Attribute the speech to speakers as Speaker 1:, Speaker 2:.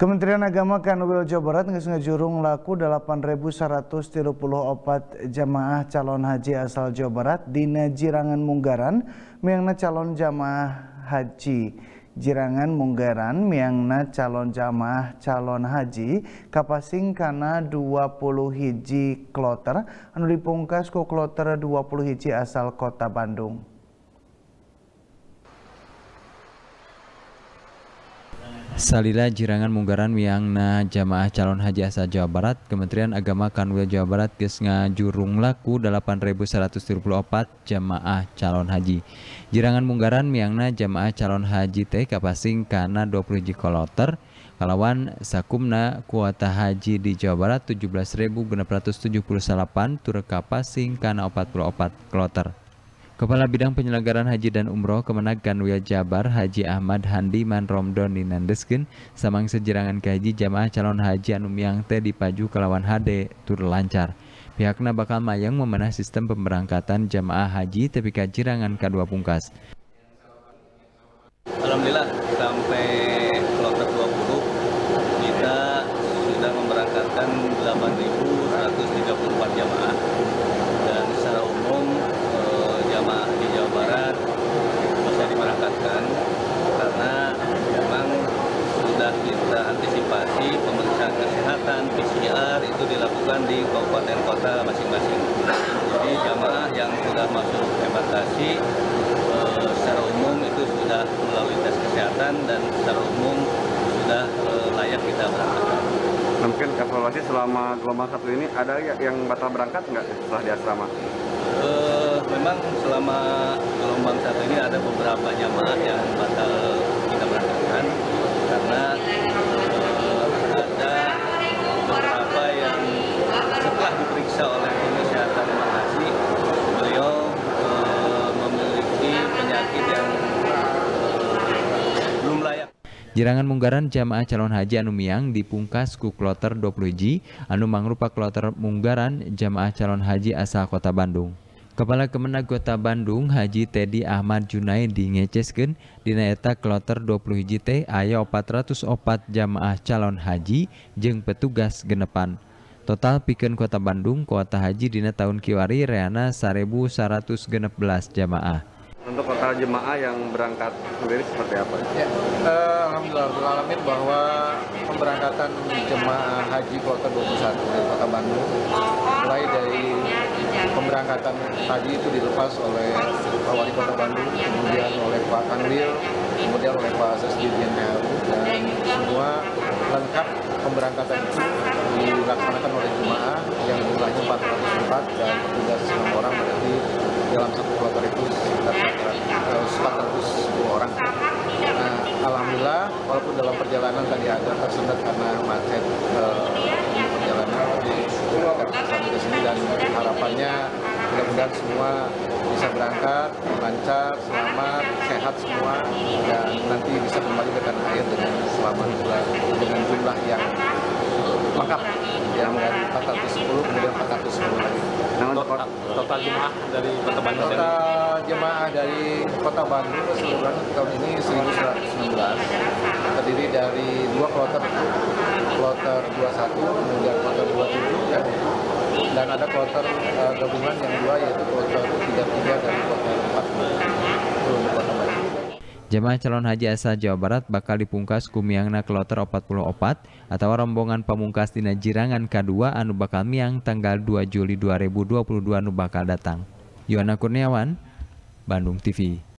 Speaker 1: Kementerian Agama Kanwil Jawa Barat ngejurung laku 8.134 jamaah calon haji asal Jawa Barat di Jirangan Munggaran miangna calon jamaah haji Jirangan Munggaran miangna calon jamaah calon haji kapasing kana 20 hiji kloter anu dipungkas ku kloter 20 hiji asal kota Bandung.
Speaker 2: Salila Jirangan Munggaran Miangna Jamaah Calon Haji Asal Jawa Barat Kementerian Agama Kanwil Jawa Barat geus ngajurung laku 8.134 jamaah calon haji. Jirangan Munggaran Miangna Jamaah Calon Haji teh kapasing kana 20 hiji koloter kalawan sakumna kuota haji di Jawa Barat 17.678 tur kapasing kana 44 kloter. Kepala Bidang Penyelenggaraan Haji dan Umroh Kemenag Kanwil Jabar Haji Ahmad Handiman Romdon Ninandeskeun samang sejerangan haji jamaah calon haji anu miang teh dipaju kelawan HD tur lancar. Pihakna bakal mayang memenah sistem pemberangkatan jamaah haji tepi kajirangan kedua pungkas.
Speaker 3: Alhamdulillah sampai kloter 20 kita sudah memberangkatkan 8.134 jamaah dan secara umum jamaah di Jawa Barat bisa diberangkatkan karena memang sudah kita antisipasi pemeriksaan kesehatan PCR itu dilakukan di kabupaten kota masing-masing. Jadi jamaah yang sudah masuk embarkasi eh, secara umum itu sudah melalui tes kesehatan dan secara umum sudah eh, layak kita berangkatkan.
Speaker 4: Mungkin evaluasi selama gelombang satu ini ada yang batal berangkat nggak setelah di asrama?
Speaker 3: Uh, memang selama gelombang satu ini ada beberapa jamaah yang batal kita berangkatkan karena uh, ada beberapa yang setelah diperiksa oleh tim kesehatan embarkasi beliau uh, memiliki penyakit yang belum layak.
Speaker 2: Jirangan Munggaran jamaah calon haji anu miang dipungkas ku kloter 20 anu mangrupa kloter Munggaran jamaah calon haji asal kota Bandung. Kepala Kemenag Kota Bandung Haji Teddy Ahmad Junaidi ngeceskeun dina eta kloter 20 hiji teh aya 404 jamaah calon haji jeung petugas genepan. Total pikeun Kota Bandung kuota haji dina tahun kiwari reana 1116 jamaah.
Speaker 4: Untuk total jemaah yang berangkat sendiri seperti apa?
Speaker 5: Ya, eh, Alhamdulillah bahwa pemberangkatan jemaah haji kloter 21 dari Kota Bandung mulai dari pemberangkatan haji itu dilepas oleh Wali Kota Bandung, kemudian oleh Pak Kanwil, kemudian oleh Pak Sesdirian PLU dan semua lengkap pemberangkatan itu dilaksanakan oleh jemaah yang jumlahnya 404 dan petugas 6 orang berarti dalam satu kloter itu sekitar 410 orang. Nah, alhamdulillah walaupun dalam perjalanan tadi agak tersendat karena macet eh, perjalanan tapi sampai ke sini dan harapannya mudah-mudahan semua bisa berangkat lancar, selamat, sehat semua dan nanti bisa kembali ke tanah air dengan selamat dengan jumlah yang lengkap yang dari 410 kemudian 410 lagi.
Speaker 4: Nah, untuk
Speaker 3: Total jemaah dari Bandung
Speaker 5: Total jemaah dari Kota Bandung keseluruhan tahun ini 1116 terdiri dari dua kloter kloter 21 kemudian kloter 27 ya dan ada kloter uh, gabungan yang dua yaitu kloter 33 dan kloter 40 itu untuk Kota Bandung.
Speaker 2: Jemaah calon haji asal Jawa Barat bakal dipungkas ku miangna kloter 44 atau rombongan pamungkas dina jirangan K2 anu bakal miang tanggal 2 Juli 2022 anu bakal datang. Yohana Kurniawan, Bandung TV.